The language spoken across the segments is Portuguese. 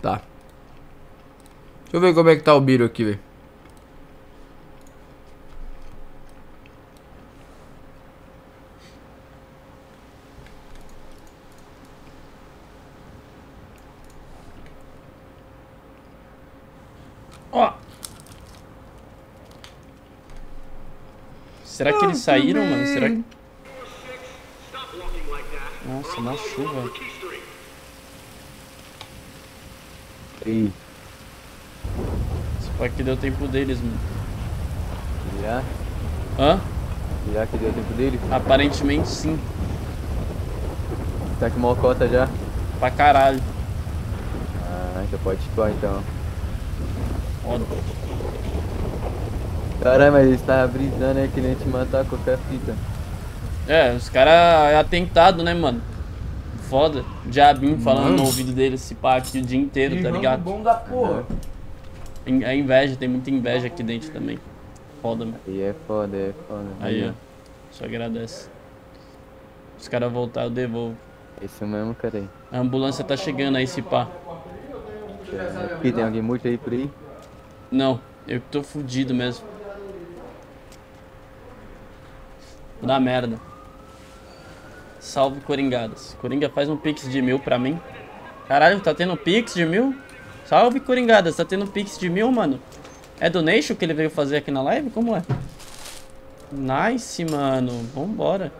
Tá. Deixa eu ver como é que tá o Biro aqui, velho. Ó. Será que eles saíram, mano? Será que... Nossa, na chuva. Ei, Só que deu tempo deles, mano. já? Hã? Já que deu tempo dele? Aparentemente sim. Tá com mocota já? Pra caralho. Ah, já pode escoar então. Foda. Caralho, mas eles estavam brisando, né? Que nem te matar com qualquer fita. É, os caras é atentado, né, mano? Foda. Diabinho falando Mano. no ouvido deles esse pá aqui o dia inteiro, tá ligado? bom da porra. In- É inveja, tem muita inveja aqui dentro também. Foda, mano. Aí é foda, é foda. Aí, ó. Só agradece. Se os caras voltar, eu devolvo. Isso mesmo, cara aí. A ambulância tá chegando aí, esse pá. Aqui tem alguém muito aí por aí? Não, eu que tô fudido mesmo. Vou dar merda. Salve Coringadas. Coringa faz um pix de mil pra mim. Caralho, tá tendo pix de mil? Salve Coringadas, tá tendo pix de mil, mano? É donation que ele veio fazer aqui na live? Como é? Nice, mano. Vambora.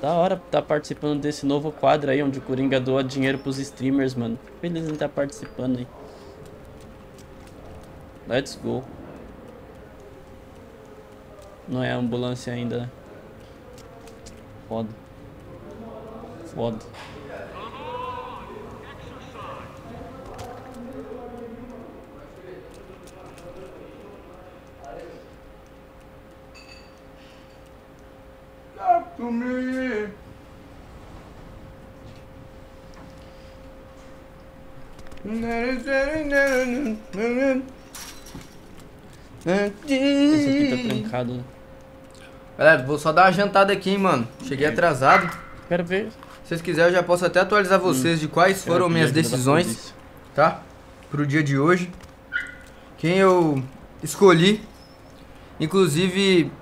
Da hora tá participando desse novo quadro aí, onde o Coringa doa dinheiro pros streamers, mano. Feliz em estar participando aí. Let's go. Não é ambulância ainda, né? Foda. Foda. Esse aqui tá trancado, né? Galera, vou só dar uma jantada aqui, hein, mano. Cheguei atrasado. Quero ver. Se vocês quiserem, eu já posso até atualizar vocês de quais Quero foram minhas decisões, tá? Pro dia de hoje. Quem eu escolhi. Inclusive,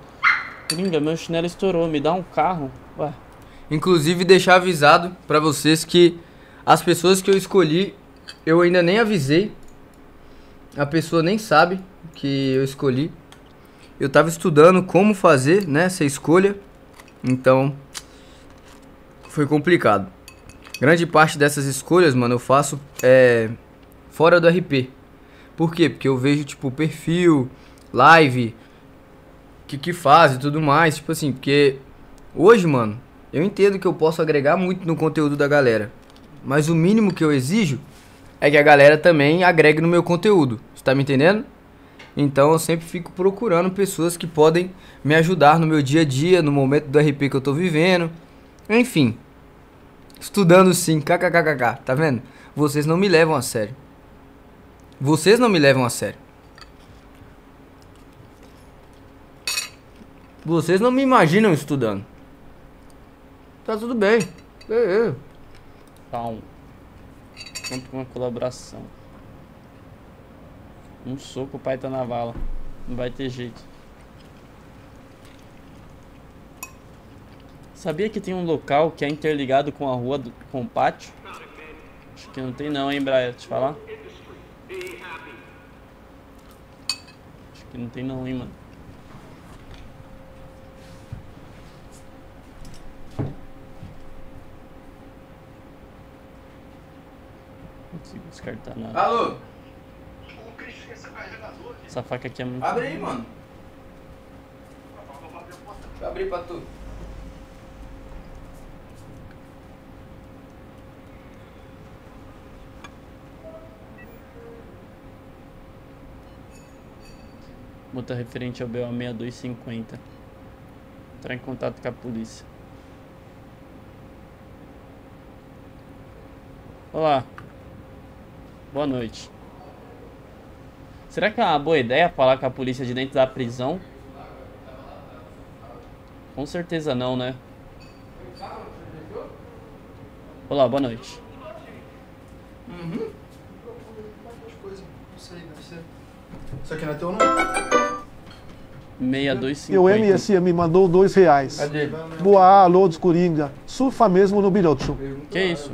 Coringa, meu chinelo estourou. Me dá um carro. Ué. inclusive deixar avisado pra vocês que as pessoas que eu escolhi, eu ainda nem avisei. A pessoa nem sabe que eu escolhi. Eu tava estudando como fazer, né, essa escolha. Então, foi complicado. Grande parte dessas escolhas, mano, eu faço é, fora do RP. Por quê? Porque eu vejo, tipo, perfil, live, que que faz e tudo mais. Tipo assim, porque hoje, mano, eu entendo que eu posso agregar muito no conteúdo da galera. Mas o mínimo que eu exijo é que a galera também agregue no meu conteúdo. Você tá me entendendo? Então eu sempre fico procurando pessoas que podem me ajudar no meu dia a dia, no momento do RP que eu tô vivendo. Enfim. Estudando sim, kkkk, tá vendo? Vocês não me levam a sério. Vocês não me levam a sério. Vocês não me imaginam estudando. Tá tudo bem. É, é. Calma. Conto com uma colaboração. Um soco, o pai tá na vala. Não vai ter jeito. Sabia que tem um local que é interligado com a rua, do, com o pátio? Acho que não tem não, hein, Brian? Te falar? Acho que não tem não, hein, mano. Não consigo descartar nada. Alô? Essa faca aqui é muito... Abre aí, mano. Eu abrir pra tu. Multa referente ao BO 6250. Entrar em contato com a polícia. Olá. Boa noite. Será que é uma boa ideia falar com a polícia de dentro da prisão? Com certeza não, né? Olá, boa noite. coisa. Não sei, deve ser. Isso aqui não é teu não? 62,50. E o MSI me mandou dois reais. Cadê? Boa, alô dos Coringa. Surfa mesmo no bilhoto. Que isso?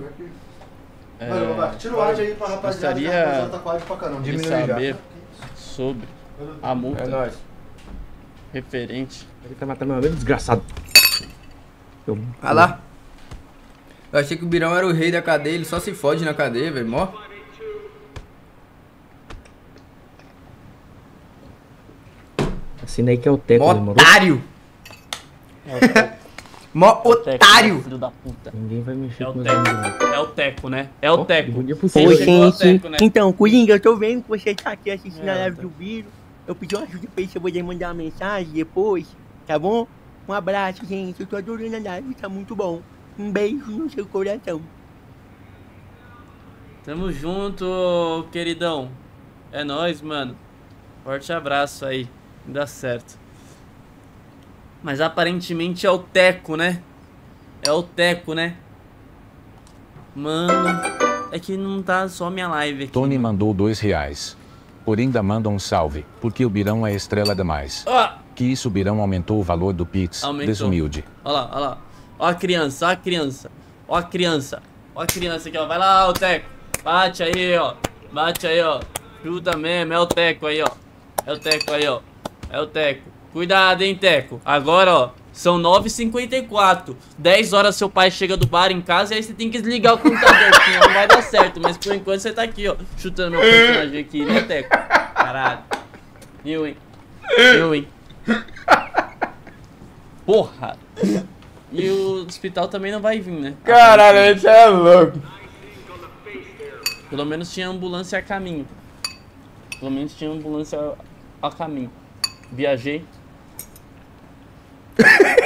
É, Valeu, Babaca. Tira o áudio aí pra rapaziada. gostaria que a rapaziada tá pra caramba. de saber sobre a multa É nóis. referente. Ele tá matando meu amigo desgraçado. Eu... Olha lá. Eu achei que o Birão era o rei da cadeia, ele só se fode na cadeia, velho. Mó. Assina aí que é o Teco, Mó demorou? otário! Mó Teco, otário! Filho da puta. Ninguém vai mexer É o com Teco. meus É o Teco, né? É o Teco. Bom dia pro Sim, senhor. chegou o Teco, né? Então, Coringa, eu tô vendo que você tá aqui assistindo É, a live tá. do vídeo. Eu pedi uma ajuda pra ele, se eu poder mandar uma mensagem depois, tá bom? Um abraço, gente. Eu tô adorando a live, tá muito bom. Um beijo no seu coração. Tamo junto, queridão. É nóis, mano. Forte abraço aí. Dá certo. Mas aparentemente é o Teco, né? É o Teco, né? Mano, é que não tá só minha live aqui. Tony mandou dois reais. Coringa manda um salve, porque o Birão é estrela demais. Que isso o Birão aumentou o valor do Pix, Aumentou. desumilde. ó lá, ó lá. Ó a criança, ó a criança. Ó a criança. Ó a criança aqui, ó. Vai lá, o Teco. Bate aí, ó. Bate aí, ó. Chuta mesmo, é o Teco aí, ó. É o Teco aí, ó. É o Teco. Cuidado, hein, Teco. Agora, ó. São 9h54. 10 horas seu pai chega do bar em casa e aí você tem que desligar o computador, senão não vai dar certo. Mas por enquanto você tá aqui, ó. Chutando meu personagem aqui, né, Teco? Caralho. Eu, hein? Eu, hein? Porra! E o hospital também não vai vir, né? Caralho, você é louco. Pelo menos tinha ambulância a caminho. Pelo menos tinha ambulância a caminho. Viajei.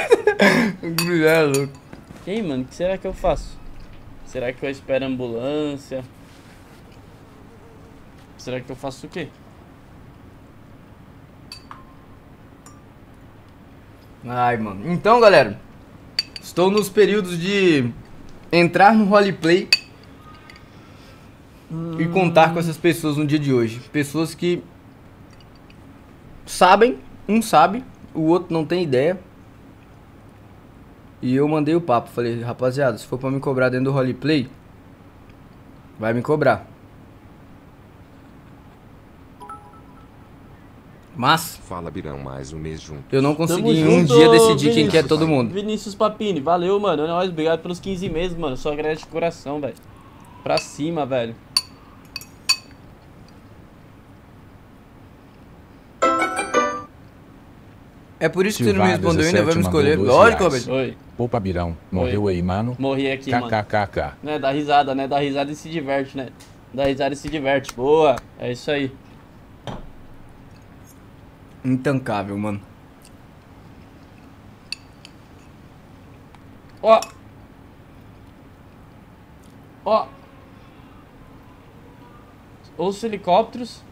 É louco. E aí, mano, o que será que eu faço? Será que eu espero ambulância? Será que eu faço o quê? Ai, mano. Então, galera. Estou nos períodos de entrar no roleplay e contar com essas pessoas no dia de hoje. Pessoas que sabem, um sabe, o outro não tem ideia. E eu mandei o papo, falei, rapaziada, se for pra me cobrar dentro do roleplay, vai me cobrar. Mas Fala, Birão, mais um mês junto. eu não Tamo consegui em um junto, dia decidir quem Vinícius. que é todo mundo. Vinícius Papini, valeu, mano. É nóis, obrigado pelos 15 meses, mano. Só agradeço de coração, velho. Pra cima, velho. É por isso que você não me respondeu ainda, me 17 escolher. Lógico. Roberto. Oi. Opa, Birão, morreu aí, mano? Morri aqui, mano. KKKK. Né, dá risada, né? Dá risada e se diverte, né? Dá risada e se diverte. Boa. É isso aí. Intancável, mano. Ó. Ó. Os helicópteros.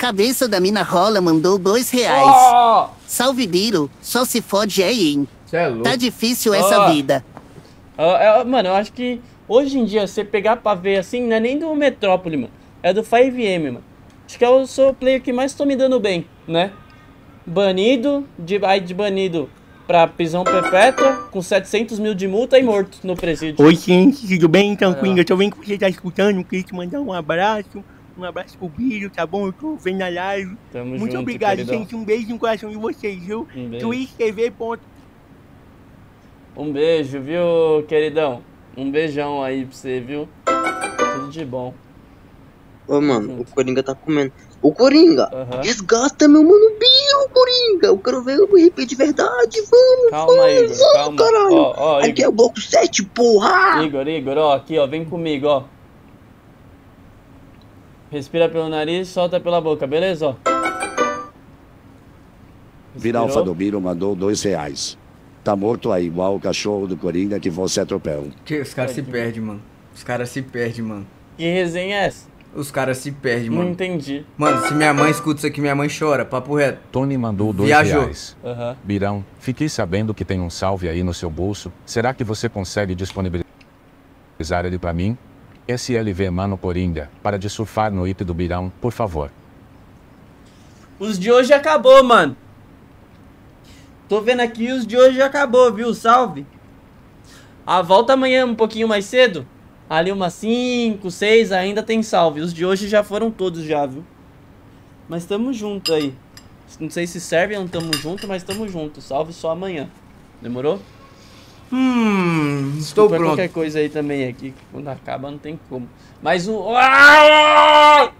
Cabeça da mina rola mandou dois reais. Ó. Salve Biro, só se fode aí, hein? Você é louco. Tá difícil essa Ó. vida. É, mano, eu acho que hoje em dia, você pegar pra ver assim, não é nem do Metrópole, mano. É do 5M, mano. Acho que eu sou o player que mais tô me dando bem, né? Banido, de, aí de banido pra prisão perpétua, com 700 mil de multa e morto no presídio. Oi, gente, tudo bem? Então, É. Coringa, eu tô vendo que você tá escutando. Queria te mandar um abraço. Um abraço pro vídeo, tá bom? Eu tô vendo a live. Tamo Muito junto, obrigado, queridão. gente. Um beijo no coração de vocês, viu? Um beijo. Twitch ponto- Um beijo, viu, queridão? Um beijão aí pra você, viu? Tudo de bom. Ô, mano, o Coringa tá comendo. Ô, Coringa, Aham. resgata meu mano Biro, Coringa. Eu quero ver o RP de verdade. Vamos, Calma, vamos, Igor, vamos, calma. caralho. Ó, ó, Aqui é Igor. o bloco 7, porra. Igor, Igor, ó, aqui, ó, vem comigo, ó. Respira pelo nariz, solta pela boca, beleza, ó? Vira Respirou? Alfa do Biro mandou dois reais. Tá morto aí, igual o cachorro do Coringa que você atropelou. Que os caras se perdem, mano. Os caras se perdem, mano. Que resenha é essa? Os caras se perdem, Não mano. entendi. Mano, se minha mãe escuta isso aqui, minha mãe chora. Papo reto. Tony mandou dois Viajou. reais. Aham. Birão, fiquei sabendo que tem um salve aí no seu bolso. Será que você consegue disponibilizar ele pra mim? SLV Mano Coringa, para de surfar no IP do Birão, por favor. Os de hoje acabou, mano. Tô vendo aqui, os de hoje acabou, viu? Salve. A volta amanhã um pouquinho mais cedo. Ali umas 5, 6 ainda tem salve. Os de hoje já foram todos já, viu? Mas tamo junto aí. Não sei se serve não tamo junto, mas tamo junto. Salve só amanhã. Demorou? Hum, estou Pra pronto. qualquer coisa aí também aqui. Quando acaba não tem como. Mas o. Ah!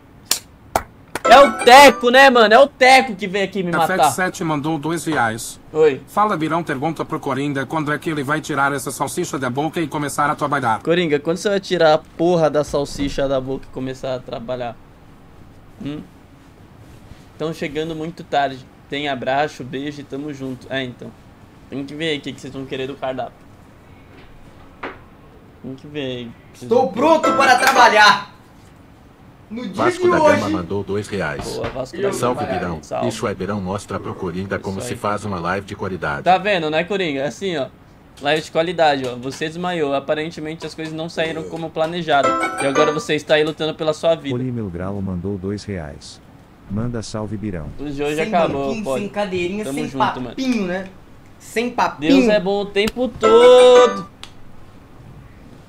É o Teco, né, mano? É o Teco que veio aqui me matar. FX7 mandou dois reais. Oi. Fala, Virão, pergunta pro Coringa quando é que ele vai tirar essa salsicha da boca e começar a trabalhar. Coringa, quando você vai tirar a porra da salsicha da boca e começar a trabalhar? Hum? Estão chegando muito tarde. Tem abraço, beijo e tamo junto. É, então. Tem que ver aí o que, que vocês vão querer do cardápio. Tem que ver o Estou vão pronto para trabalhar. No dia Vasco de da hoje. Gama mandou dois reais. Boa, Vasco da Salve. Salve. Isso é Virão mostra pro Coringa como Isso se aí. faz uma live de qualidade. Tá vendo, né, Coringa? É assim, ó. Live de qualidade, ó. Você desmaiou. Aparentemente as coisas não saíram como planejado. E agora você está aí lutando pela sua vida. Poli Grau mandou dois reais. Manda salve Birão. De hoje sem acabou, banquinho, pode. sem cadeirinha, Tamo sem junto, mano. papinho, né? Sem papinho. Deus é bom o tempo todo.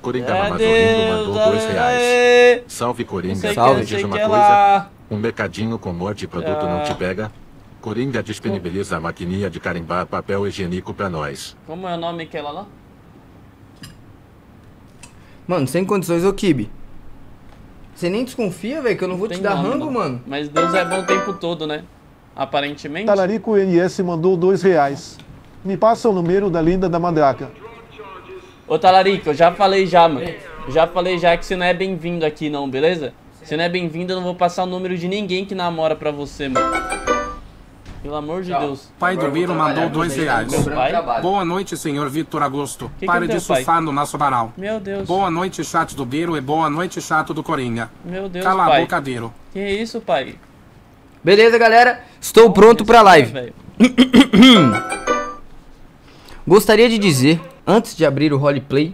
Coringa É Deus, mandou dois aê. reais. Salve, Não Coringa. Salve. Diz uma coisa. lá. Um mercadinho com morte e produto não Ah. te pega. Coringa disponibiliza a maquininha de carimbar papel higiênico pra nós. Como é o nome que ela lá? Mano, sem condições, ô Kibe. Você nem desconfia, velho, que eu não vou te dar nome, rango, não. mano. Mas Deus é bom o tempo todo, né? Aparentemente. Talarico NS mandou dois reais. Me passa o número da linda da madraca. Ô Talarico, eu já falei já, mano. Já falei já que você não é bem-vindo aqui não, beleza? Você não é bem-vindo, eu não vou passar o número de ninguém que namora pra você, mano. Pelo amor de Deus. Pai do Biro mandou dois reais. Boa noite, senhor Vitor Augusto. que Pare é de teu pai? surfar no nosso varal. Meu Deus. Boa noite, chato do Biro, e boa noite, chato do Coringa. Meu Deus, Cala pai. a boca, Biro. Que isso, pai? Beleza, galera? Estou pronto pra live. Gostaria de dizer, antes de abrir o roleplay,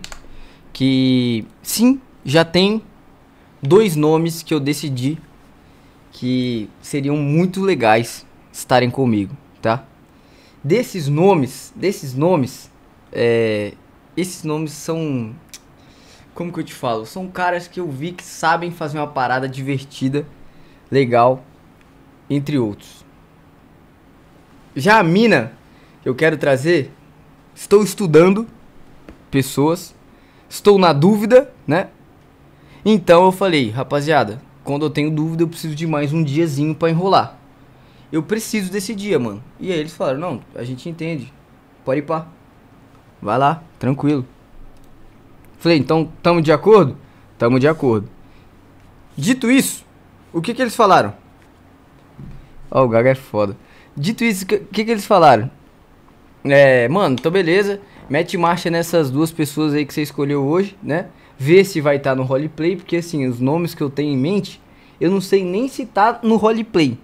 que sim, já tem dois nomes que eu decidi que seriam muito legais estarem comigo, tá? Desses nomes, desses nomes, é, esses nomes são, como que eu te falo? São caras que eu vi que sabem fazer uma parada divertida, legal, entre outros. Já a mina eu quero trazer, estou estudando pessoas, estou na dúvida, né? Então eu falei, rapaziada, quando eu tenho dúvida eu preciso de mais um diazinho pra enrolar. Eu preciso desse dia, mano. E aí eles falaram, não, a gente entende. Pode ir pá. Vai lá, tranquilo. Falei, então tamo de acordo? Tamo de acordo. Dito isso, o que que eles falaram? Ó, o Gaga é foda. Dito isso, o que, que que eles falaram? É, mano, então beleza. Mete marcha nessas duas pessoas aí que você escolheu hoje, né? Vê se vai estar no roleplay, porque assim, os nomes que eu tenho em mente, eu não sei nem se tá no roleplay.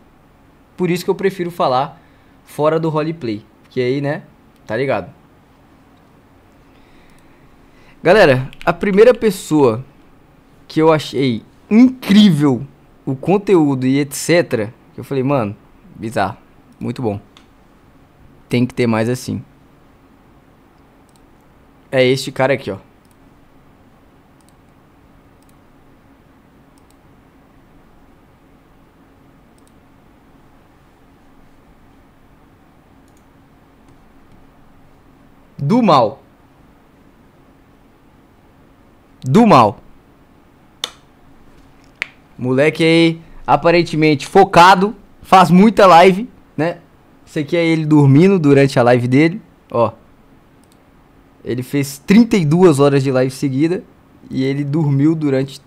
Por isso que eu prefiro falar fora do roleplay. Que aí, né? Tá ligado? Galera, a primeira pessoa que eu achei incrível o conteúdo e etc. Eu falei, mano, bizarro. Muito bom. Tem que ter mais assim. É este cara aqui, ó. Do mal. Do mal. Moleque aí, aparentemente focado, faz muita live, Esse aqui é ele dormindo durante a live dele, ó. Ele fez 32 horas de live seguida e ele dormiu durante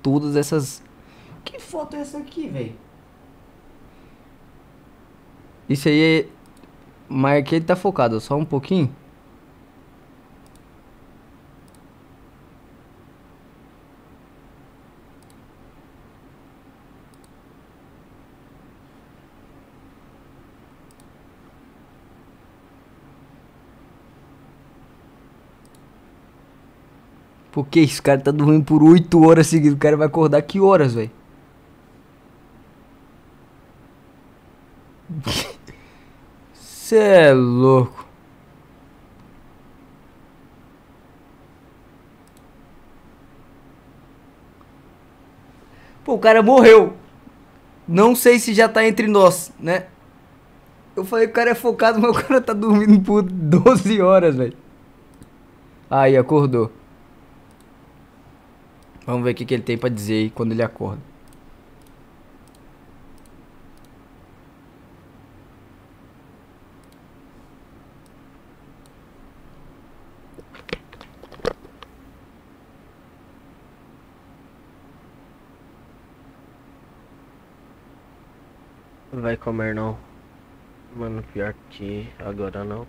todas essas. Que foto é essa aqui, velho? Isso aí é. Mas aqui ele tá focado, só um pouquinho. Porque esse cara tá dormindo por 8 horas seguidas. O cara vai acordar que horas, velho? Cê é louco. Pô, o cara morreu. Não sei se já tá entre nós, né? Eu falei que o cara é focado, mas o cara tá dormindo por 12 horas, velho. Aí, acordou. Vamos ver o que, que ele tem pra dizer aí quando ele acorda. Vai comer não. Mano, pior que agora não.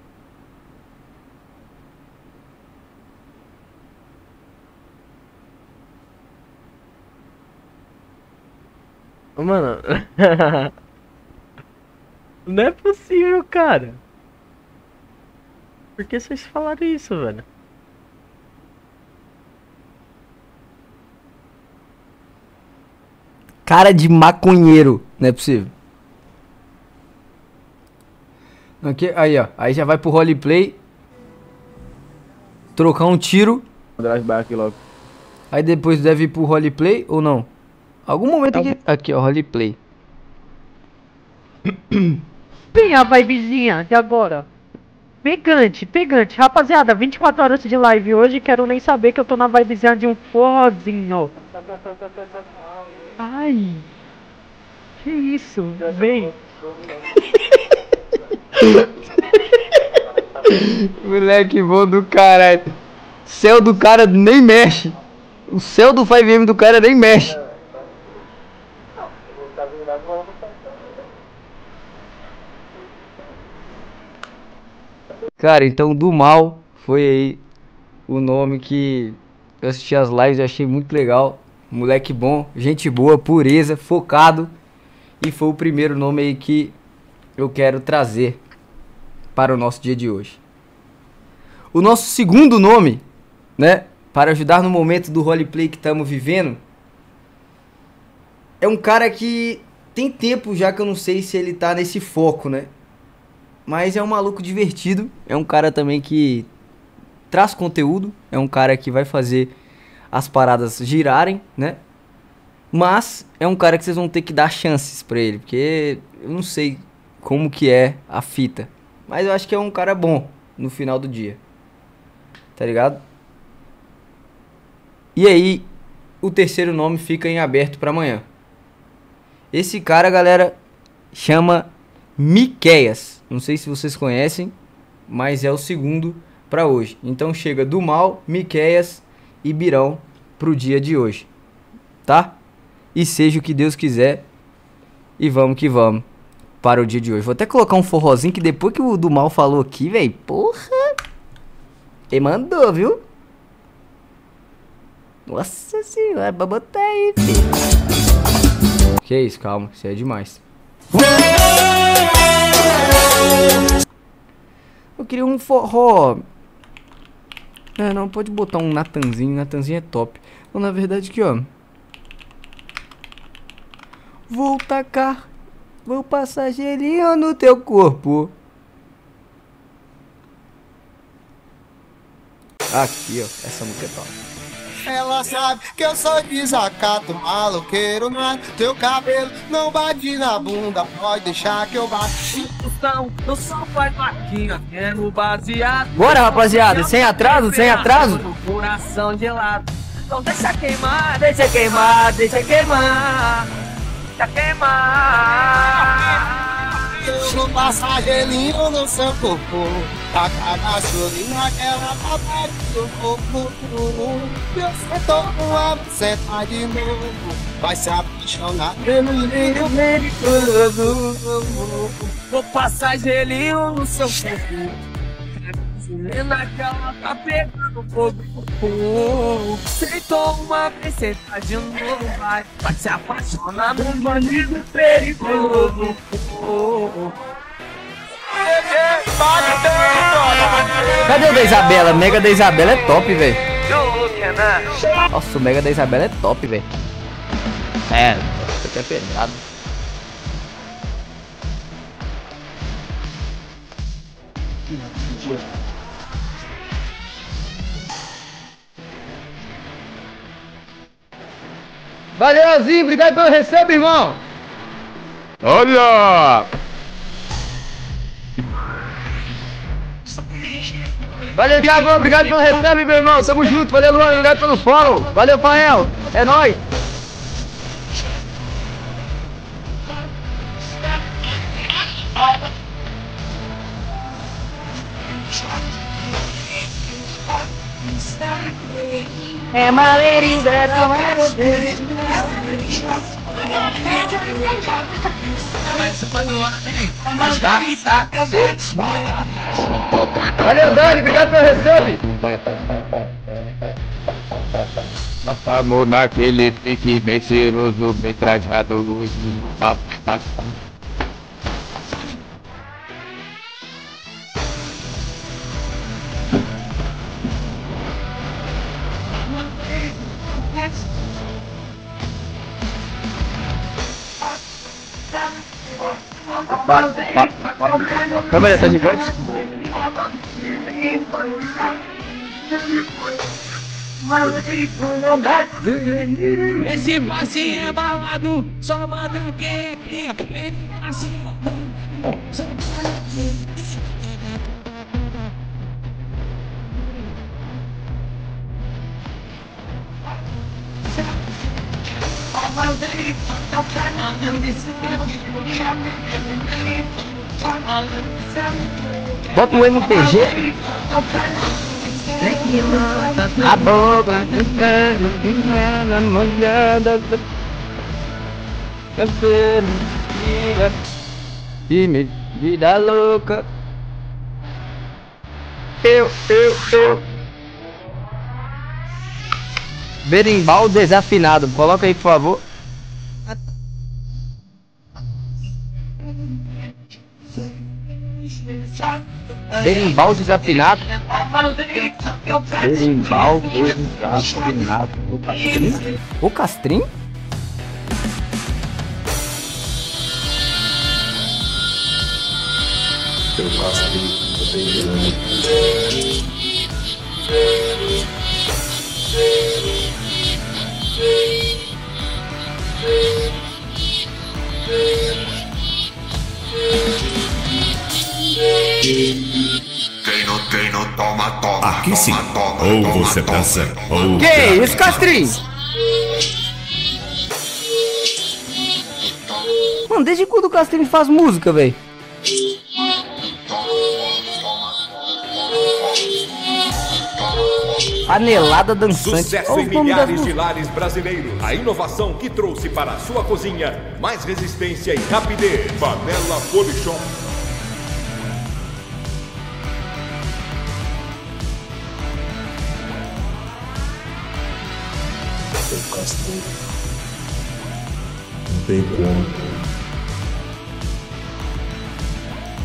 Mano. não é possível, cara. Por que vocês falaram isso, velho? Cara de maconheiro. Não é possível. Aqui, aí, ó. Aí já vai pro roleplay. Trocar um tiro. Drive back logo. Aí depois deve ir pro roleplay ou não? Algum momento aqui. Aqui, ó, roleplay. Bem a vibezinha de agora. Pegante, pegante. Rapaziada, 24 horas de live hoje. Quero nem saber que eu tô na vibezinha de um forrozinho. Ai. Que isso? Vem. Moleque bom do caralho. Céu do cara nem mexe. O céu do 5M do cara nem mexe. Cara, então do mal foi aí o nome que eu assisti as lives e achei muito legal. Moleque bom, gente boa, pureza, focado. E foi o primeiro nome aí que eu quero trazer para o nosso dia de hoje. O nosso segundo nome, né, para ajudar no momento do roleplay que estamos vivendo, é um cara que tem tempo já que eu não sei se ele tá nesse foco, né? Mas é um maluco divertido, é um cara também que traz conteúdo, é um cara que vai fazer as paradas girarem, né? Mas é um cara que vocês vão ter que dar chances para ele, porque eu não sei como que é a fita. Mas eu acho que é um cara bom no final do dia. Tá ligado? E aí, o terceiro nome fica em aberto para amanhã. Esse cara, galera, chama Miqueias. Não sei se vocês conhecem, mas é o segundo para hoje. Então chega do mal, Miqueias e Birão pro dia de hoje. Tá? E seja o que Deus quiser. E vamos que vamos para o dia de hoje. Vou até colocar um forrozinho que depois que o do mal falou aqui, velho. Porra! Ele mandou, viu? Nossa senhora, pra botar aí, filho. Que isso, calma, isso é demais. Eu queria um forró. É, não, pode botar um Natanzinho. Natanzinho é top. Então, na verdade, aqui, ó. Vou tacar. Vou passar gelinho no teu corpo. Aqui, ó. Essa música é top. Ela sabe que eu sou desacato, maloqueiro, mas teu cabelo não bate na bunda, pode deixar que eu bate. Eu só faz vaquinha, quero baseado. Bora, rapaziada, sem atraso, sem atraso. Coração gelado. Então deixa queimar, deixa queimar, deixa queimar. Deixa queimar. Deixa passar gelinho no seu corpo. A cada chorinho, aquela papai do corpo. Eu tô com você tá de novo. Vai se apaixonar pelo lindo perigoso. Vou passar gelinho no seu corpo. Serena que ela tá pegando fogo. Sentou uma vez, cê tá de novo, vai. Vai se apaixonar num bandido perigoso. Cadê o da Isabela? Mega da Isabela é top, velho. Nossa, o Mega da Isabela é top, velho. É, isso aqui é Valeu, Azinho. Obrigado pelo recebo, irmão. Olha! Valeu, Thiago. Obrigado pelo recebo, meu irmão. Tamo junto. Valeu, Luan. Obrigado pelo follow. Valeu, Fael. É nóis. É that I wanna Valeu, Dani. Obrigado pelo recebe. Amor naquele pique bem cheiroso, bem trajado, luz. Câmera tá gigante. Esse passe é balado, só manda quem quer. Assim. Bota um MTG. A boca ficando molhada. Cantando, e me vida louca. Eu, eu, eu. Berimbau desafinado. Coloca aí, por favor. Berimbau desafinado. Berimbau desafinado. O Castrim? O Castrim? Eu Quem não tem não toma, toma. Aqui sim. toma, Ou toma, você toma. dança, ou. Que isso, Castrim? Mano, desde quando o Castrim faz música, velho? Panelada dançante. Sucesso em milhares de lares brasileiros. A inovação que trouxe para a sua cozinha mais resistência e rapidez. Panela Polishop. Tem como.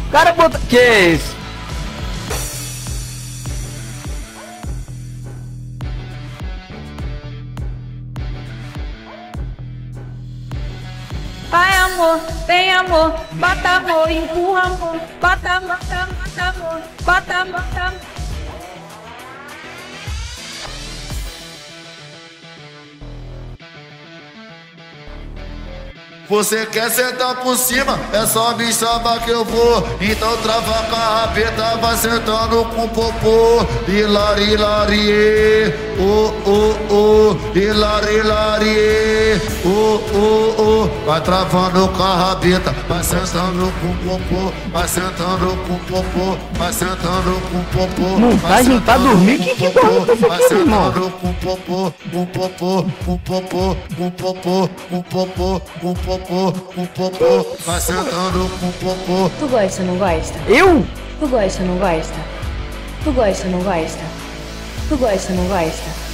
O cara bota. Que isso? Vai amor, vem amor, bota amor, empurra amor, bota, bota, bota amor, bota, bota amor. Você quer sentar por cima? É só me chamar que eu vou. Então trava a carrapeta, vai sentando com popô. Hilari, hilari, oh, oh, oh. Hilari, hilari, oh, oh, oh. Vai travando com a rabeta, vai sentando com popô. Vai sentando com popô, vai sentando com popô. Montagem pra dormir? Que que é Vai aqui, irmão? sentando com popô, com popô, com popô, com popô, com popô, com popô, com popô, vai sentando com popô. Tu gosta, não gosta? Eu? Tu gosta, não gosta? Tu gosta, não gosta? Tu gosta, não gosta?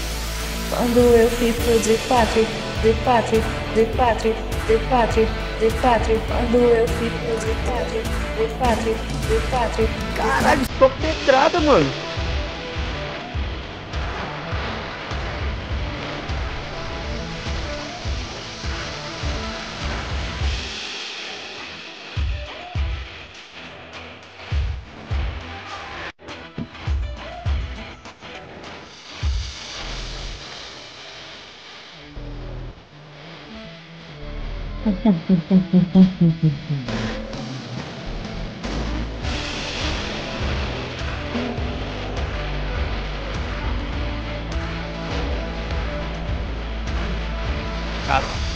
Quando eu fico de quatro, de quatro, de quatro, de quatro, de quatro. Quando eu fico de quatro, de quatro, de quatro. Caralho, tô pedrada, mano. Cara,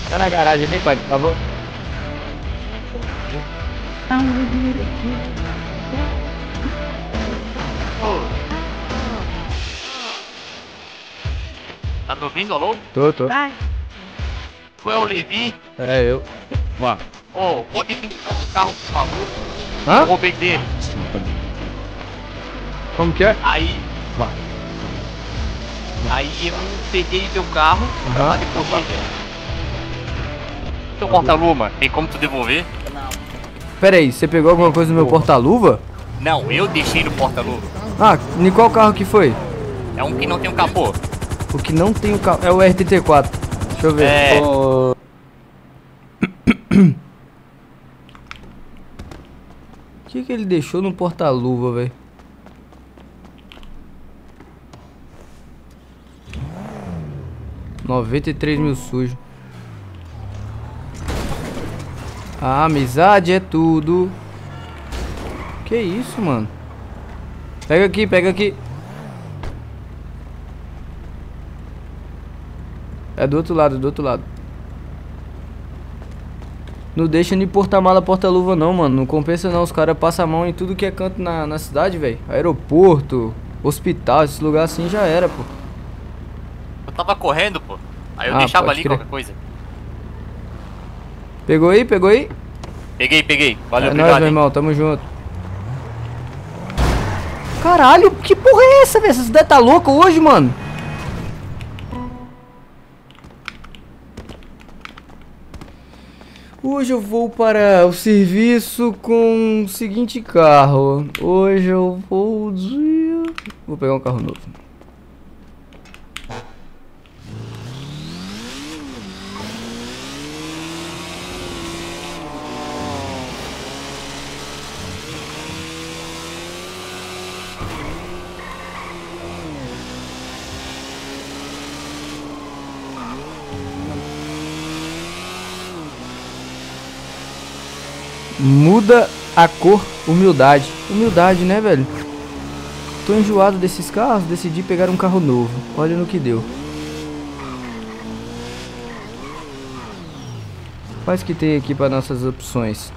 tá na garagem ali, pai, por favor. Tá me ouvindo, alô? Tô, tô. Tu é o Levi? É eu. Vá. Ô, pode vir o carro, por favor. Hã? Eu roubei dele. Como que é? Aí, Vá. aí eu peguei teu carro pra Aham. devolver. Teu porta-luva, tem como tu devolver? Pera aí, você pegou alguma coisa no meu porta-luva? Não, eu deixei no porta-luva. Ah, em qual carro que foi? É um que não tem um capô. O que não tem o carro. É o R34. Deixa eu ver. É. Ô, O que, que ele deixou no porta-luva, velho? Noventa e três mil sujo. A amizade é tudo. Que isso, mano? Pega aqui, pega aqui. É do outro lado, do outro lado. Não deixa de porta-mala, porta-luva não, mano. Não compensa não. Os caras passam a mão em tudo que é canto na, na cidade, velho. Aeroporto, hospital, esse lugar assim já era, pô. Eu tava correndo, pô. Aí eu Ah, deixava ali crer. qualquer coisa. Pegou aí, pegou aí? Peguei, peguei. Valeu, é nóis, obrigado. meu irmão. Tamo junto. Caralho, que porra é essa, velho? Essa cidade tá louca hoje, mano? Hoje eu vou para o serviço com o seguinte carro. Hoje eu vou. Vou pegar um carro novo. Muda a cor, humildade. Humildade, né, velho? Tô enjoado desses carros, decidi pegar um carro novo. Olha no que deu. Quais que tem aqui para nossas opções?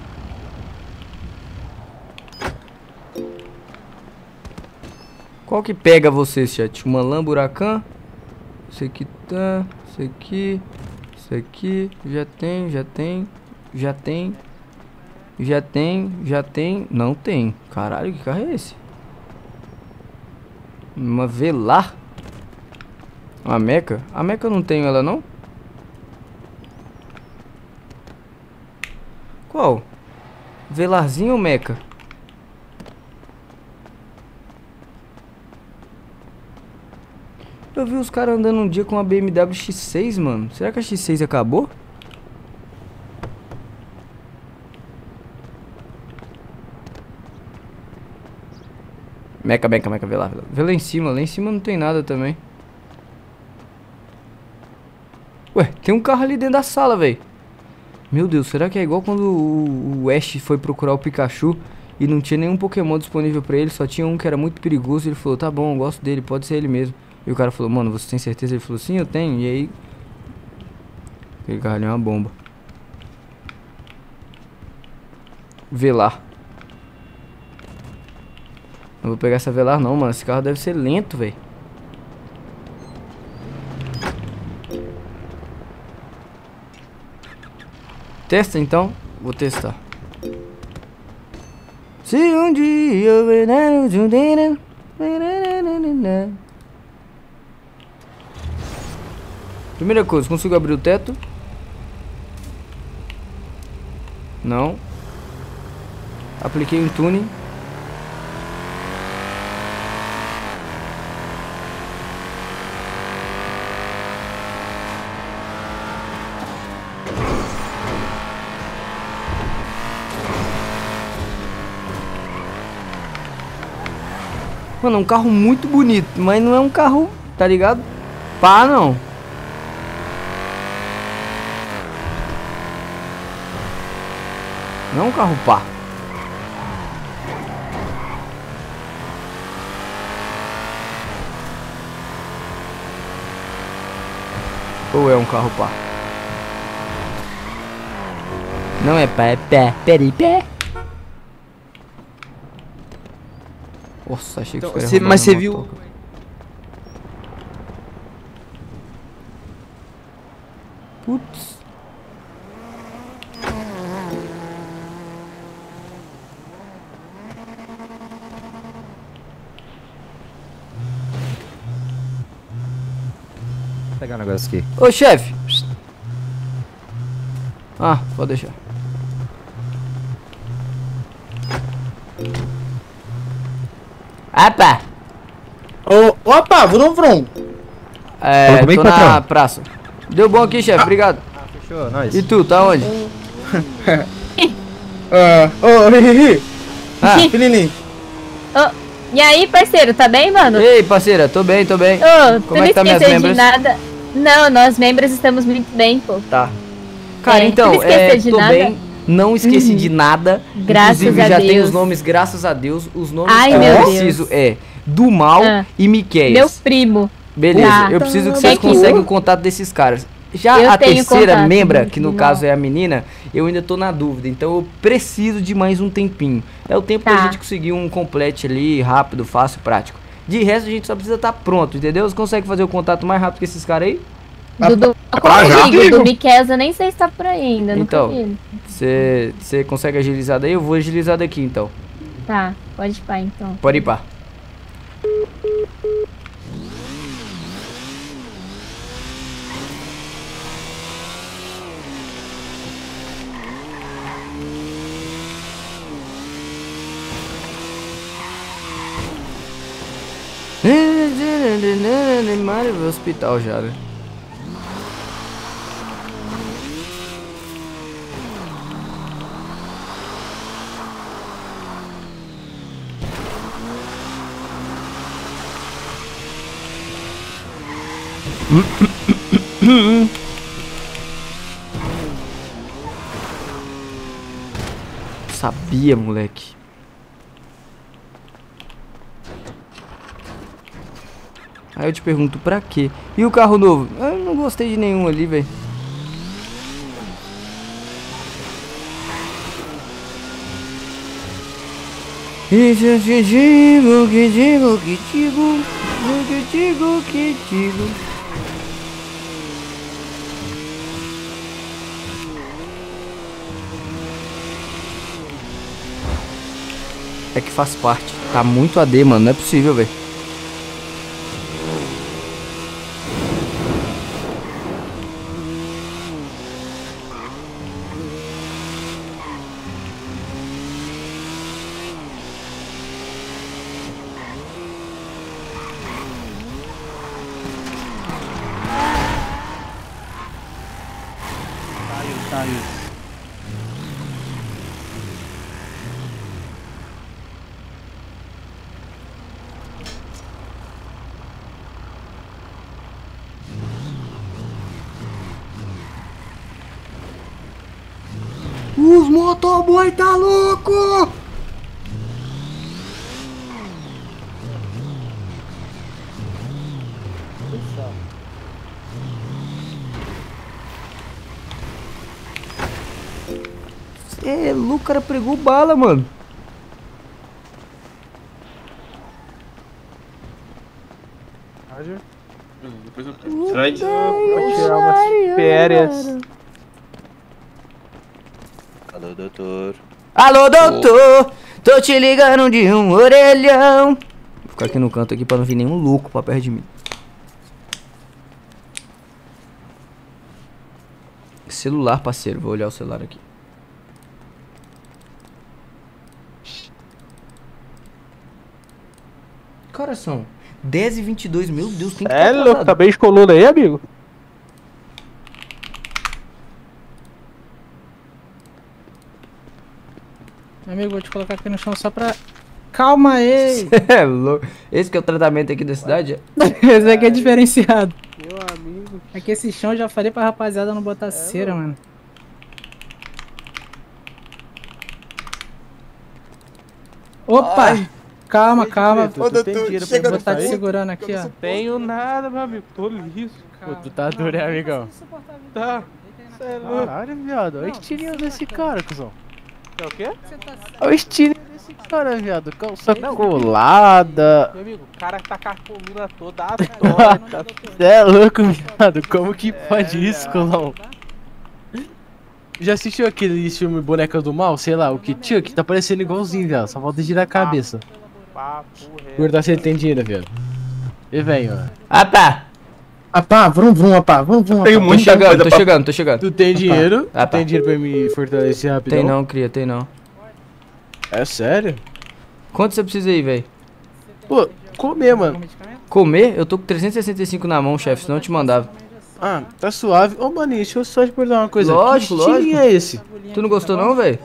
Qual que pega você, chat? Uma Huracan? Esse aqui tá. Esse aqui. Esse aqui. Já tem, já tem. Já tem. Já tem, já tem. Não tem. Caralho, que carro é esse? Uma Velar? Uma Meca? A Meca eu não tenho ela não? Qual? Velarzinho ou Meca? Eu vi os caras andando um dia com uma BMW X6, mano. Será que a X6 acabou? Meca, meca, meca, vê lá, vê lá. Vê lá em cima, lá em cima não tem nada também. Ué, tem um carro ali dentro da sala, velho. Meu Deus, será que é igual quando o, Ash foi procurar o Pikachu e não tinha nenhum Pokémon disponível pra ele, só tinha um que era muito perigoso ele falou, tá bom, eu gosto dele, pode ser ele mesmo. E o cara falou, mano, você tem certeza? Ele falou, sim, eu tenho. E aí... Aquele carro ali é uma bomba. Velar. Não vou pegar essa Velar não, mano. Esse carro deve ser lento, velho. Testa então. Vou testar. Se um dia eu Primeira coisa, consigo abrir o teto? Não. Apliquei um tuning. Mano, é um carro muito bonito, mas não é um carro, tá ligado? Pá, não. Não é um carro pá. Ou é um carro pá? Não é pá, é pé. Peripé. Nossa, achei que Então, os caras você- iam mas você viu-. Putz. Vou pegar um negócio aqui. Ô, chefe. Ah, pode deixar. Apa! Ô, opa, vrum vrum. É, tô na patrão? praça. Deu bom aqui, chefe, obrigado. Fechou, nós. E tu, tá onde? Ah, Ô, Riri. Ah. Filininho. Ô, e aí, parceiro, tá bem, mano? Ei, parceira, tô bem, tô bem. Ô, tu Como não é que tá minhas esqueceu de membros? nada. Não, nós membros estamos muito bem, pô. Tá. Cara, É, então, tu é, de tô nada? bem. Não esqueci Uhum. de nada. Graças Inclusive, a já tem os nomes, graças a Deus. Os nomes Ai, que eu preciso Deus. é do Mal Ah. e Miqueias. Meu primo. Beleza, Tá. eu preciso que Quer vocês conseguem o contato desses caras. Já Eu a terceira contato membra, que no caso é a menina, eu ainda tô na dúvida. Então eu preciso de mais um tempinho. É o tempo Tá. pra gente conseguir um complete ali, rápido, fácil, prático. De resto, a gente só precisa estar pronto, entendeu? Você consegue fazer o contato mais rápido que esses caras aí? Pra já, Rodrigo, amigo. do Miquel, eu nem sei se tá por aí ainda, Então, você consegue agilizar daí? Eu vou agilizar daqui então. Tá, pode ir pá, então. Pode ir pá. Mário hospital já, né? Sabia, moleque. Aí eu te pergunto, pra quê? E o carro novo? Eu não gostei de nenhum ali, velho. E se eu te digo, que digo, que digo, que digo, que digo. É que faz parte. Tá muito AD, mano. Não é possível, velho. Bala, mano. Depois eu Vai tirar umas férias. Alô, doutor. Alô, doutor! Tô te ligando de um orelhão. Vou ficar aqui no canto aqui pra não vir nenhum louco pra perto de mim. Celular, parceiro. Vou olhar o celular aqui. Horas são? 10 e 22 meu Deus, quem que É louco, tá bem de coluna aí, amigo? Amigo, vou te colocar aqui no chão só pra. Calma aí! É louco. Esse que é o tratamento aqui da cidade? Esse aqui é diferenciado. Meu amigo. É que esse chão eu já falei pra rapaziada não botar cera, mano. Opa! Ai. Calma, calma. Ô, doutor, chega Vou estar te segurando aqui, ó. Tenho nada, meu amigo. Tô liso. Pô, tu tá duro, hein, amigão? Tá. É. Caralho, viado. Olha o estilinho desse cara, cuzão. É o quê? Olha o estilinho desse cara, viado. Calça colada. Meu amigo, o cara tá com a coluna toda torta. Cê é louco, viado. Como que pode isso, cuzão? Já assistiu aquele filme Boneca do Mal? Sei lá, o que tinha que tá parecendo igualzinho, viado. Só falta girar a cabeça. Perguntar se ele tem dinheiro, viado. E vem, ó. Ah, tá. Apá, vrum, vrum, apá, vrum, vrum. Tenho apá. muito chegando, tô chegando, tô chegando. Tu tem dinheiro? Ah, Tu tem dinheiro pra me fortalecer rapidão? Tem não, cria, tem não. É sério? Quanto você precisa aí, velho? Pô, comer, mano. Comer? Eu tô com 365 na mão, chefe, senão eu te mandava. Ah, tá suave. Ô, maninho, deixa eu só te perguntar uma coisa. Lógico, que lógico. é esse? Tu não gostou não, velho?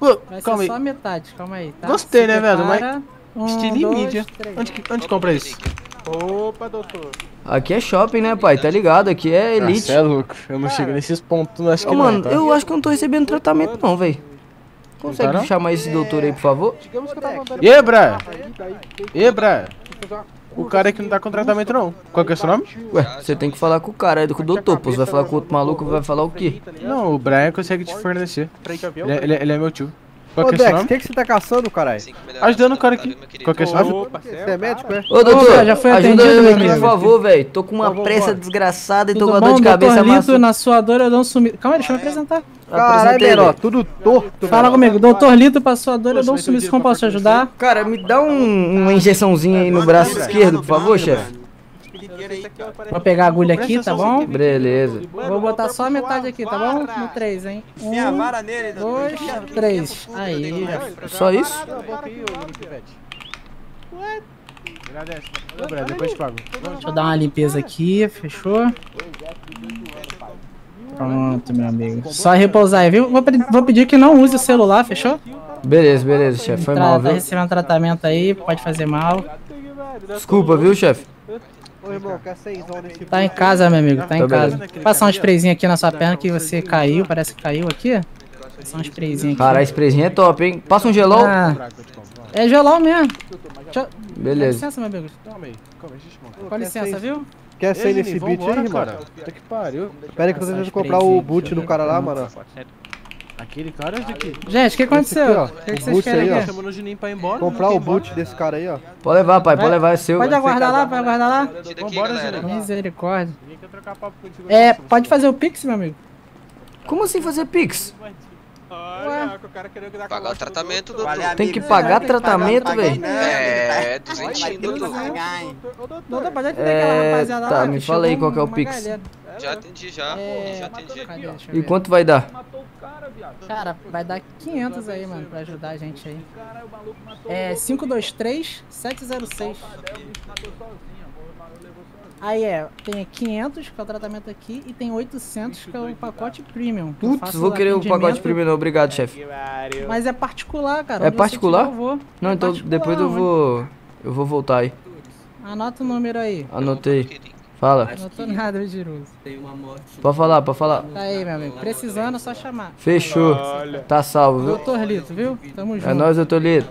Pô, Vai calma aí. só metade, calma aí, tá? Gostei, Se né, velho? Mas. Um, estilinho dois, mídia. três. Onde, que- onde compra isso? Opa, doutor. Aqui é shopping, né, pai? Tá ligado? Aqui é elite. Você é louco. Eu não chego nesses pontos, acho que Ô, não, mano, tá? eu acho que eu não tô recebendo tratamento não, velho. Consegue tá, não? chamar esse doutor aí, por favor? E aí, Brian? E aí, Brian? O cara aqui não tá com tratamento, não. Qual que é o seu nome? Ué, você tem que falar com o cara aí, com o doutor, pô. Você vai falar com outro maluco, vai falar o quê? Não, o Brian consegue te fornecer. Ele, é- ele é- ele é meu tio. Qual Ô, que é o seu Dex, o nome? que, que você tá caçando, caralho? Ajudando o cara aqui. Qual que é o seu nome? Você é médico, é? Ô, doutor, já foi ajuda atendido, eu meu aqui, por favor, velho. Tô com uma Vamos, pressa desgraçada e tô com uma dor de cabeça doutor Lito, amassada. na sua dor eu dou um sumiço. Calma aí, deixa eu me apresentar. Caralho, menor, tudo torto. Fala comigo, doutor Lito, pra sua dor eu dou um sumiço, como posso te ajudar? Cara, me dá um- uma injeçãozinha aí no braço esquerdo, por favor, chefe. Vou pegar a agulha aqui, tá bom? Beleza. Vou botar só a metade aqui, tá bom? No 3, hein? Um, dois, três. Aí, já foi. Só isso? Agradece. Depois pago. Deixa eu dar uma limpeza aqui, fechou? Pronto, meu amigo. Só repousar aí, viu? Vou, pe- vou pedir que não use o celular, fechou? Beleza, beleza, chefe. Foi Tra- mal, Tá viu? recebendo tratamento aí, pode fazer mal. Desculpa, viu, chefe? Ô, irmão, quer seisão nesse Tá em casa, meu amigo, tá em casa. Vou passar um sprayzinho aqui na sua perna que você caiu, parece que caiu aqui. Passar um sprayzinho aqui. Cara, esse presinho é top, hein? Passa um gelol. Ah, é gelol mesmo. Deixa. Beleza. Dá licença, meu amigo. Calma aí, calma aí. Com licença, viu? Quer sair nesse beat aí, cara. Puta que pariu. Pera aí que eu tô tentando comprar o boot do cara lá, mano. Aquele cara é esse aqui. Gente, o que aconteceu? aqui, ó. O que, que vocês querem aí, aqui? Chamando ir embora. Comprar o boot desse cara aí, ó. Pode levar, pai, pode levar, é seu. Pode aguardar lá, pode aguardar lá. Vambora, Juninho. Misericórdia. É, pode fazer o pix, meu amigo? Como assim fazer pix? Olha, que o cara querendo dar Pagar o tratamento, doutor. Tem que pagar tratamento, velho? É, duzentinho, doutor. Doutor, pode atender aquela É, rapaziada tá, lá. me fala aí qual que é o Pix. galera. Já atendi, já. É, Já atendi E quanto vai dar? Cara, vai dar 500 aí, mano, pra ajudar a gente aí. É 523 706. Aí é, tem 500 que é o tratamento aqui e tem 800 que é o pacote premium. Putz, vou querer o pacote primeiro, obrigado, chefe. Mas é particular, cara. É particular? tiver. Não, É então particular, depois eu vou. Eu vou voltar aí. Anota o número aí. Anotei. Fala. Não tô nada, mentiroso. Pode falar, pode falar. Tá aí, meu amigo. Precisando, é só chamar. Fechou. Tá salvo, viu? Doutor Lito, viu? Tamo junto. É nóis, eu tô lido.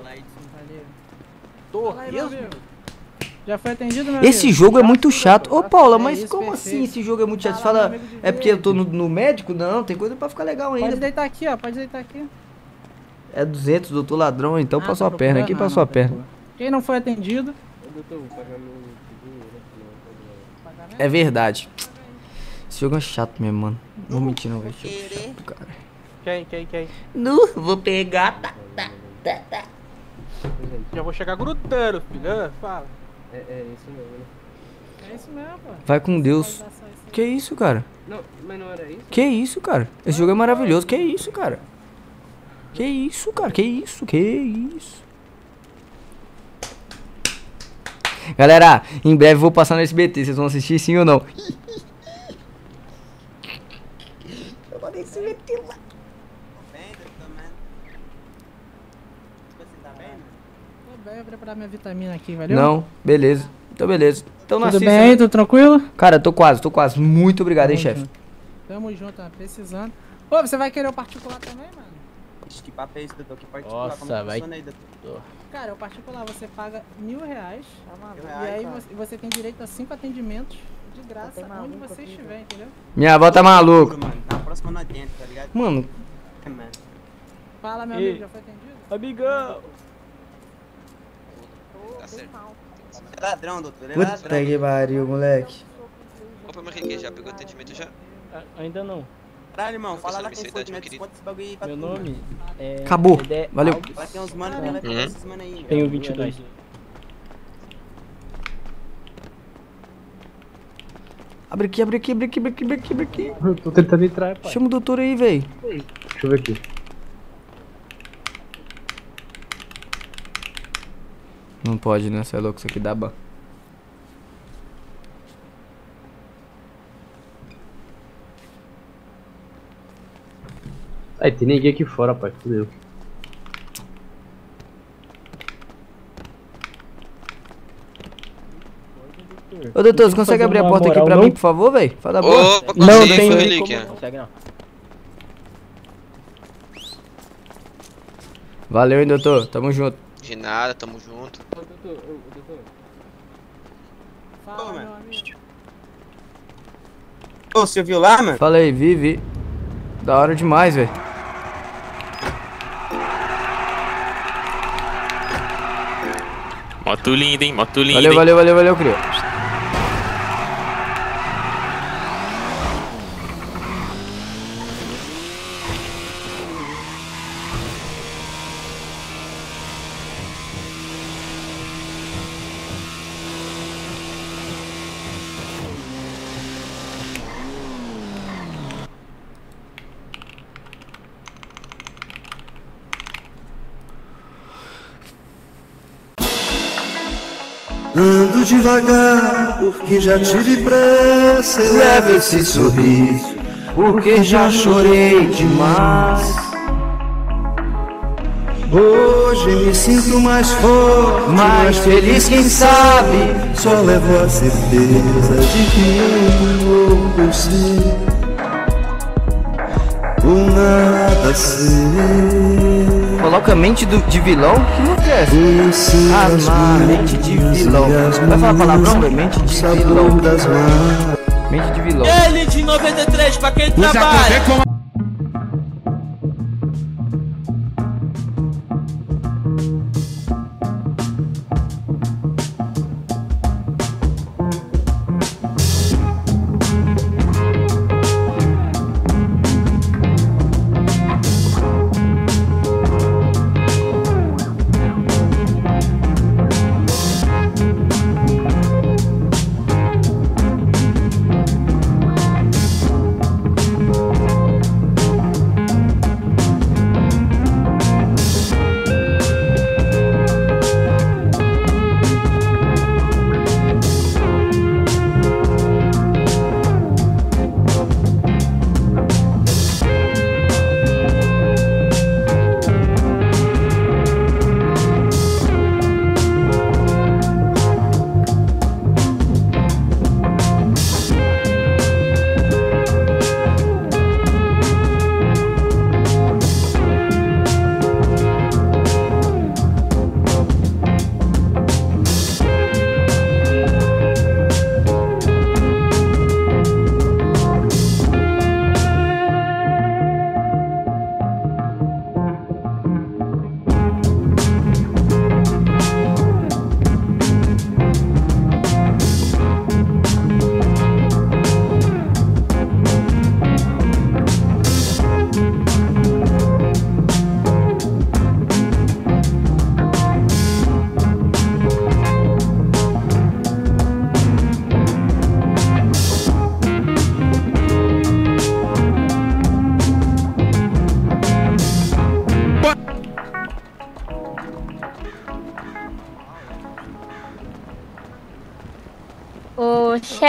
Já foi atendido, meu Esse amigo? jogo é muito chato. Ô, Paula, É mas isso, como perfeito. assim esse jogo é muito chato? Você fala, meu é porque eu tô no, no médico? Não, tem coisa pra ficar legal Pode ainda. deitar aqui, ó. Pode deitar aqui. É 200, doutor ladrão, então Ah, passou a perna. Não, passou a perna? Quem não foi atendido, É verdade. Esse jogo é chato mesmo, mano. Não vou mentir, não, velho. É chato, cara. Quem, quem, quem? Não, vou pegar. Tá, tá, tá, tá. Já vou chegar grudando, filho. Ah, Fala. É, é isso mesmo. é isso mesmo, pô. Vai com Deus. Que isso, cara? Não, mas não era isso? Que isso, cara? Esse jogo é maravilhoso. Que isso, cara? Que isso, cara? Que isso? Que isso? Galera, em breve eu vou passar no SBT. Vocês vão assistir sim ou não? Eu vou no SBT lá. Tô bem, eu vou preparar minha vitamina aqui, valeu? Não, beleza. Então, beleza. Então, Tudo assista, bem, né? tudo tranquilo? Cara, tô quase, tô quase. Muito obrigado, hein, Tamo chefe. junto. Tamo junto, tá precisando. Ô, você vai querer o particular também, mano? Que papo é esse, doutor? Que particular? Nossa, Como é que vai- funciona aí, doutor? Cara, o particular você paga mil reais. Mil e aí cara. você, você tem direito a cinco atendimentos de graça onde você estiver, entendeu? Minha avó tá maluca. Mano, na próxima não atende, tá ligado? Mano, É, mano. Fala, meu Ei. amigo, já foi atendido? Amigão! Tá certo. É ladrão, doutor. É puta ladrão. que pariu, moleque. Opa, meu Henrique, já pegou atendimento já? Ainda não. Caralho, irmão, fala lá quem foi querido. desconta esse bagulho aí pra Meu tu, nome mano. é. Acabou. Dedé Valeu. Alves. Vai ter uns manos que vai pegar Uhum. esses manos aí. Tenho velho. 22. Abre aqui, abre aqui, abre aqui, abre aqui, abre aqui, abre aqui. Eu tô tentando entrar, pai. Chama o doutor aí, véi. Deixa eu ver aqui. Não pode, né? Você é louco, isso aqui dá ban. Aí, tem ninguém aqui fora, pai. Fudeu. Ô, doutor, você consegue abrir a porta aqui pra mim, por favor, véi? Fala boa. Opa, consigo, relíquia. Valeu, hein, doutor. Tamo junto. De nada, tamo junto. Fala, meu amigo. Ô, você viu lá, mano? Fala aí, vi, vi. Da hora demais, velho. Moto linda, hein? Moto linda. Valeu, hein? valeu, valeu, valeu, crio. Devagar, porque já tive pressa. Leva esse sorriso, porque já chorei demais. Hoje me sinto mais forte, mais feliz, quem sabe. Só levo a certeza de que eu vou ser o nada ser. Coloca mente do- de vilão? Que música é essa? Conhecer Ah, as mano, mente de vilão. Vai falar palavrão, velho? Mente de vilão. Mente de vilão. Ele de 93, pra quem trabalha.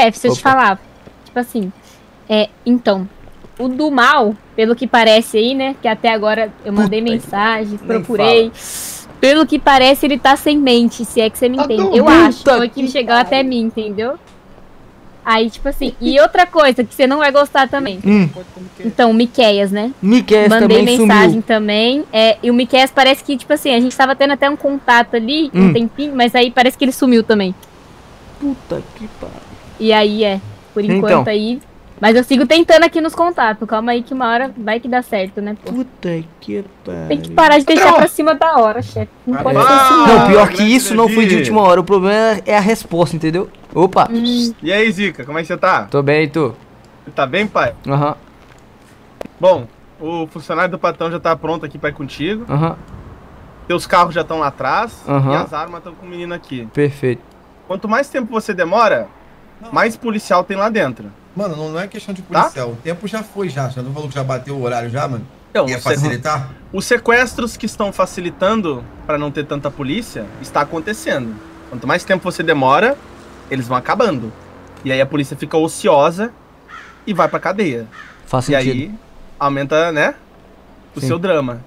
Chefe, se eu te falar, tipo assim, é, então, o do mal, pelo que parece aí, né, que até agora eu mandei mensagem, procurei, pelo que parece ele tá sem mente, se é que você me Tá entende. Eu acho, puta foi que ele chegou até mim, entendeu? Aí, tipo assim, e outra coisa que você não vai gostar também. Hum. Então, o Miqueias, né? Miqueias Mandei também mensagem sumiu. também. É, e o Miqueias parece que, tipo assim, a gente tava tendo até um contato ali, Hum. um tempinho, mas aí parece que ele sumiu também. Puta que pariu. E aí, é, por Então. enquanto aí. Mas eu sigo tentando aqui nos contatos. Calma aí que uma hora vai que dá certo, né, pô? Puta que pariu. Tem que parar de deixar pra cima da hora, chefe. Não pode ser assim, Não, não. pior que isso não foi de última hora. O problema é a resposta, entendeu? Opa. E aí, Zica, como é que você tá? Tô bem, e tu? Tá bem, pai? Aham. Bom, o funcionário do patrão já tá pronto aqui pra ir contigo. Aham. Teus carros já estão lá atrás. Aham. E as armas estão com o menino aqui. Perfeito. Quanto mais tempo você demora, mais policial tem lá dentro. Mano, não, não é questão de Tá? policial. O tempo já foi já. Já não falou que já bateu o horário já, mano? Então, Ia facilitar? Os sequestros que estão facilitando pra não ter tanta polícia está acontecendo. Quanto mais tempo você demora, eles vão acabando. E aí a polícia fica ociosa e vai pra cadeia. Faz e sentido. aí aumenta, né, o Sim. seu drama.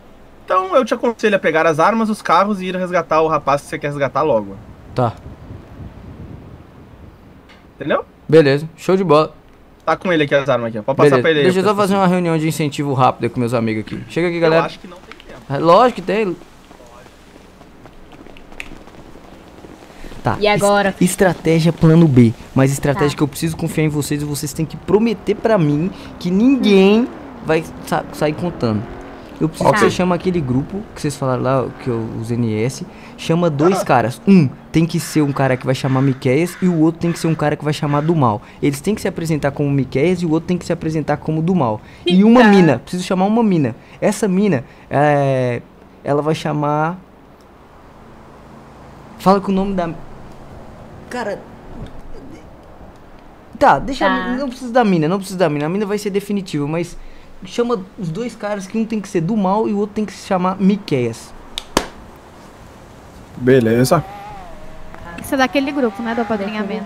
Então eu te aconselho a pegar as armas, os carros e ir resgatar o rapaz que você quer resgatar logo. Tá. Entendeu? Beleza. Show de bola. Tá com ele aqui as armas aqui, ó. Pode passar Beleza. pra ele aí. Deixa eu só fazer uma reunião de incentivo rápida com meus amigos aqui. Chega aqui, galera. Eu acho que não tem tempo. É, Lógico que tem. Tá. E agora? es- Estratégia plano B. Mas estratégia Tá. que eu preciso confiar em vocês e vocês têm que prometer pra mim que ninguém vai sa- sair contando. Eu preciso que Tá. você chama aquele grupo que vocês falaram lá, que eu, os NS, chama dois caras. Um tem que ser um cara que vai chamar Miqueias e o outro tem que ser um cara que vai chamar do mal. Eles têm que se apresentar como Miqueias e o outro tem que se apresentar como do mal. E uma Eita. mina, preciso chamar uma mina. Essa mina, é, ela vai chamar. Fala com o nome da. Cara. Tá, deixa. Tá. Não precisa da mina, não precisa da mina. A mina vai ser definitiva, mas. Chama os dois caras que um tem que ser do mal e o outro tem que se chamar Miqueias. Beleza. Isso é daquele grupo, né? Do apadrinhamento.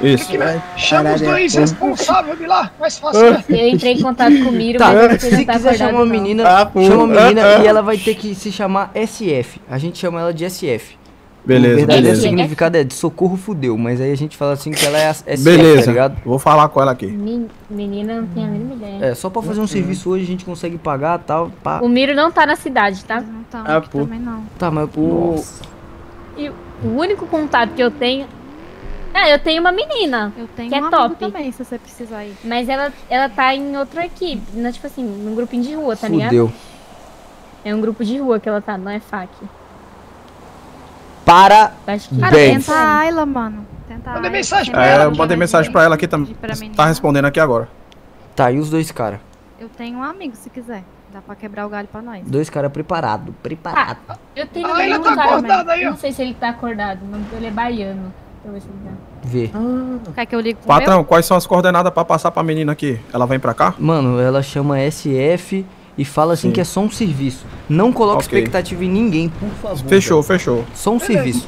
Isso. Chama os dois responsáveis de lá, mais fácil. Eu entrei em contato com o Miro, Tá, mas ele se não tá quiser chamar uma menina, Ah, chama uma menina Ah, ah. e ela vai ter que se chamar SF. A gente chama ela de SF. Beleza, o verdadeiro beleza. significado é de socorro fudeu, mas aí a gente fala assim que ela é SF, Beleza. tá ligado? Vou falar com ela aqui. Men- Menina não tem a mínima ideia. É, só pra fazer um serviço hoje a gente consegue pagar tal, pá. O Miro não tá na cidade, tá? Não tá, Ah, aqui pô. também não. Tá, mas O-. E o único contato que eu tenho. É, eu tenho uma menina. Eu tenho que é top. também, se você precisar ir. Mas ela, ela tá em outra equipe. né, tipo assim, num grupinho de rua, tá ligado? Fudeu. É um grupo de rua que ela tá, não é fac. Para Acho que Cara, Bem. tenta a Ayla, mano. Tenta a Mandei mensagem pra É, ela. eu mandei mensagem pra ela aqui também. Tá né? respondendo aqui agora. Tá, e os dois caras? Eu tenho um amigo, se quiser. Dá pra quebrar o galho pra nós. Dois caras preparados, preparado. Eu tenho Ah, ele um tá cara, acordado aí, ó. Não sei se ele tá acordado. O nome dele é Baiano. Deixa eu ver se ele tá. Vê. Quer que eu ligue pro Patrão, quais são as coordenadas pra passar pra menina aqui? Ela vem pra cá? Mano, ela chama SF e fala assim Sim. que é só um serviço. Não coloque Ok. expectativa em ninguém, por favor. Fechou, velho. fechou. Só um serviço.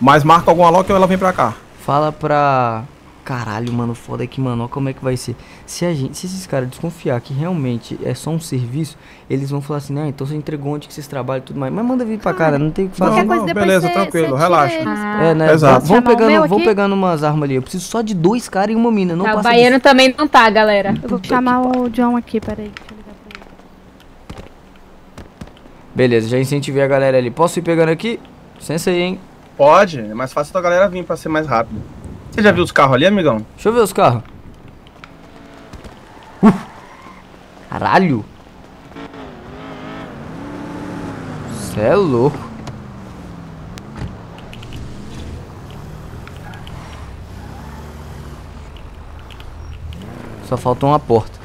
Mas marca alguma lock ou ela vem pra cá? Fala pra. Caralho, mano, foda é que, mano, ó como é que vai ser. Se a gente, se esses caras desconfiar que realmente é só um serviço, eles vão falar assim, ah, então você entregou onde que vocês trabalham e tudo mais. Mas manda vir pra cara, não tem o que fazer. Coisa depois beleza, você- tranquilo, você relaxa. Ah, É, né? Exato. Vão o pegando, vão pegando umas armas ali. Eu preciso só de dois caras e uma mina. Não Tá, o passa Baiano também não tá, galera. Eu vou chamar o John aqui, peraí. Deixa eu ligar pra ele. Beleza, já incentivei a galera ali. Posso ir pegando aqui? Licença aí, hein? Pode, é mais fácil da galera vir pra ser mais rápido. Você já viu os carros ali, amigão? Deixa eu ver os carros. Uh! Caralho! Cê é louco. Só faltou uma porta.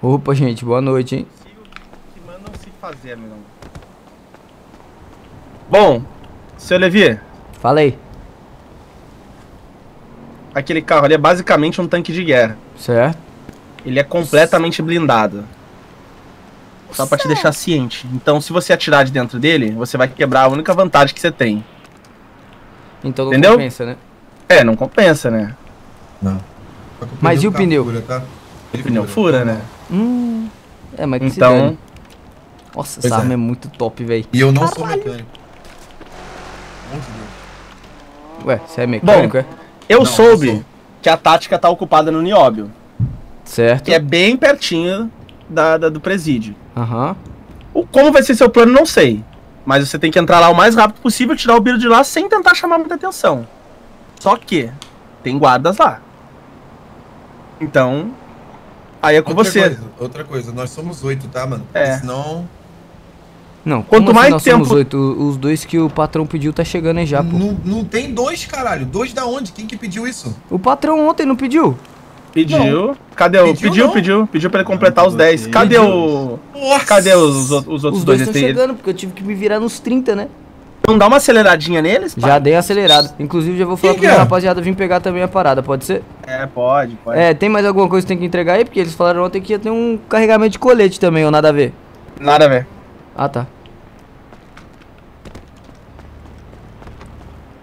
Opa, gente, boa noite, hein? Que mandam se fazer. Bom, seu Levi, Fala aí. aquele carro ali é basicamente um tanque de guerra. Certo? Ele é completamente blindado. Só pra te deixar ciente. Então, se você atirar de dentro dele, você vai quebrar a única vantagem que você tem. Então não Entendeu? compensa, né? É, não compensa, né? Não. Mas e o pneu? Fura, tá? O pneu fura, né? Hum. É, mas que Então-. Nossa, Pois essa é. arma é muito top, velho. E eu não sou mecânico. Deus. Ué, você é mecânico, Bom, é? eu Não, soube eu que a tática tá ocupada no Nióbio. Certo. Que é bem pertinho da, da- do presídio. Aham. O, como vai ser seu plano, não sei. Mas você tem que entrar lá o mais rápido possível, tirar o Biro de lá sem tentar chamar muita atenção. Só que tem guardas lá. Então, aí é com outra você. Coisa, outra coisa, nós somos oito, tá, mano? É. Porque Senão. Não, Quanto assim mais nós somos tempo- oito? Os dois que o patrão pediu tá chegando aí já, pô. Não, não tem dois, caralho. Dois da onde? Quem que pediu isso? O patrão ontem não pediu? Pediu. Cadê o. Pediu, Pediu, não. pediu, pediu, pra ele completar os 10. Cadê o. Nossa! Cadê os, os outros Os dois? dois estão chegando, porque eu tive que me virar nos 30, né? Não dá uma aceleradinha neles? pai? Já dei acelerado. Inclusive, já vou falar que é? rapaziada vir pegar também a parada, pode ser? É, pode, pode. É, tem mais alguma coisa que tem que entregar aí? Porque eles falaram ontem que ia ter um carregamento de colete também, ou nada a ver? Nada a ver. Ah, tá.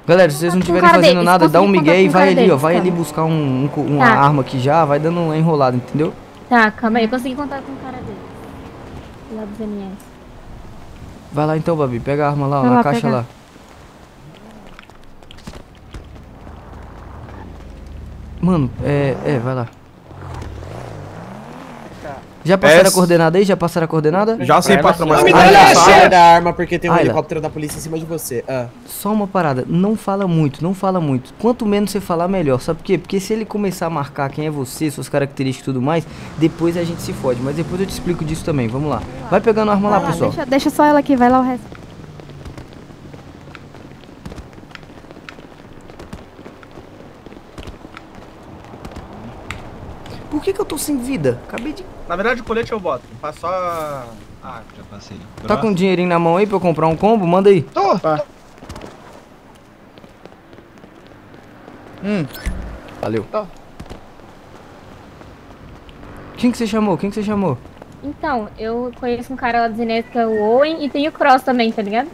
Galera, se vocês não estiverem cara fazendo deles, nada, dá um migué e vai ali, ó. Vai tá. ali buscar um, um uma Tá. arma aqui já, vai dando uma enrolada, entendeu? Tá, calma aí, eu consegui contar com o cara dele. Lá dos MS. Vai lá então, Babi, pega a arma lá, lá, caixa pega. lá. Mano, é, é, vai lá. Já passaram a coordenada aí? Já passaram a coordenada? Já sei, patrão, mas Ah, me dá! Sai da arma porque tem um Ayla. helicóptero da polícia em cima de você. Ah. Só uma parada, não fala muito, não fala muito. Quanto menos você falar, melhor. Sabe por quê? Porque se ele começar a marcar quem é você, suas características e tudo mais, depois a gente se fode. Mas depois eu te explico disso também. Vamos lá. Vai pegando a arma lá, lá, pessoal. Deixa, deixa só ela aqui, vai lá o resto. Por que, que eu tô sem vida? Acabei de. Na verdade, o colete eu boto. Faz só. Ah, já passei. Tá com um dinheirinho na mão aí pra eu comprar um combo? Manda aí. Tô. Hum. Valeu. Tá. Quem que você chamou? Quem que você chamou? Então, eu conheço um cara lá dos Inês que é o Owen e tem o Cross também, tá ligado?